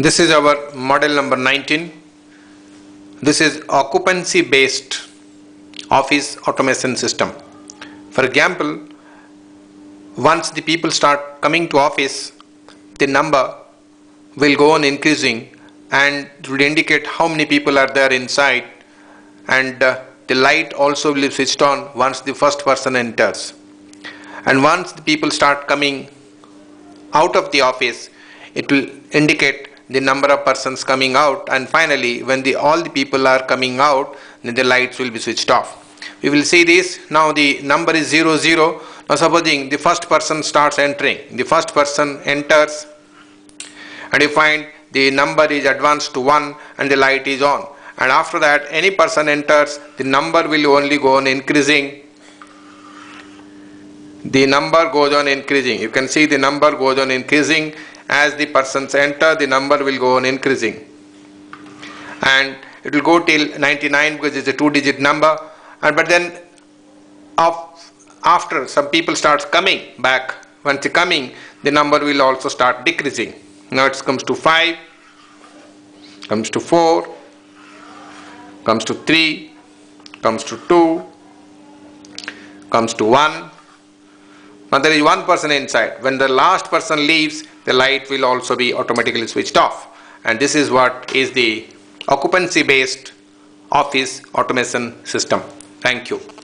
This is our model number 19. This is occupancy based office automation system. For example, once the people start coming to office, the number will go on increasing and will indicate how many people are there inside and uh, the light also will be switched on once the first person enters. And once the people start coming out of the office, it will indicate the number of persons coming out and finally when the all the people are coming out then the lights will be switched off. We will see this. Now the number is 00 zero. now supposing the first person starts entering. The first person enters and you find the number is advanced to 1 and the light is on. And after that any person enters the number will only go on increasing. The number goes on increasing. You can see the number goes on increasing as the persons enter the number will go on increasing. And it will go till 99 because it's a two digit number. And but then of, after some people starts coming back once they're coming the number will also start decreasing. Now it comes to 5 comes to 4 comes to 3 comes to 2 comes to 1 now there is one person inside. When the last person leaves, the light will also be automatically switched off. And this is what is the occupancy based office automation system. Thank you.